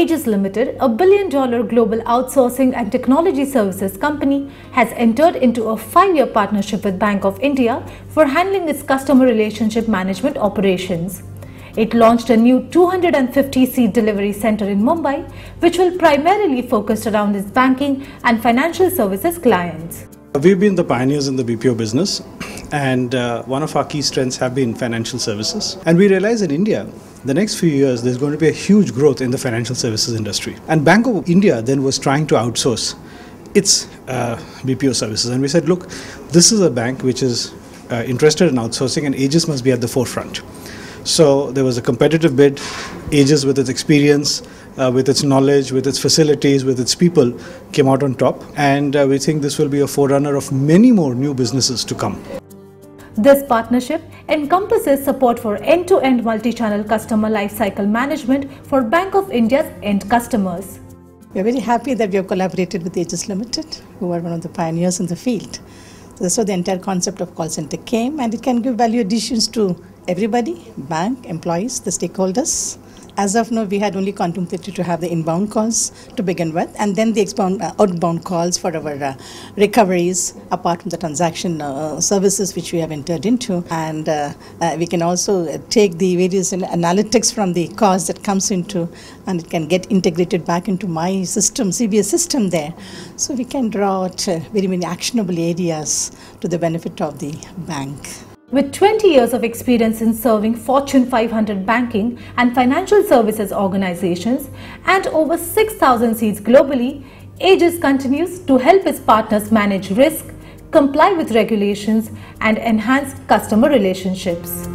Aegis Limited, a billion dollar global outsourcing and technology services company, has entered into a five year partnership with Bank of India for handling its customer relationship management operations. It launched a new 250 seat delivery center in Mumbai, which will primarily focus around its banking and financial services clients. We've been the pioneers in the BPO business, and uh, one of our key strengths have been financial services. And we realize in India, the next few years, there's going to be a huge growth in the financial services industry. And Bank of India then was trying to outsource its uh, BPO services. And we said, look, this is a bank which is uh, interested in outsourcing, and Aegis must be at the forefront. So there was a competitive bid. Aegis, with its experience, uh, with its knowledge, with its facilities, with its people, came out on top. And uh, we think this will be a forerunner of many more new businesses to come. This partnership encompasses support for end-to-end multi-channel customer lifecycle management for Bank of India's end customers. We are very happy that we have collaborated with Aegis Limited, who are one of the pioneers in the field. So that's the entire concept of call center came, and it can give value additions to everybody, bank, employees, the stakeholders. As of now, we had only contemplated to have the inbound calls to begin with, and then the expand, uh, outbound calls for our uh, recoveries, apart from the transaction uh, services which we have entered into. And uh, uh, we can also take the various analytics from the calls that comes into, and it can get integrated back into my system, CBS system there. So we can draw out uh, very many actionable areas to the benefit of the bank. With 20 years of experience in serving Fortune 500 banking and financial services organizations and over 6,000 seats globally, Aegis continues to help its partners manage risk, comply with regulations and enhance customer relationships.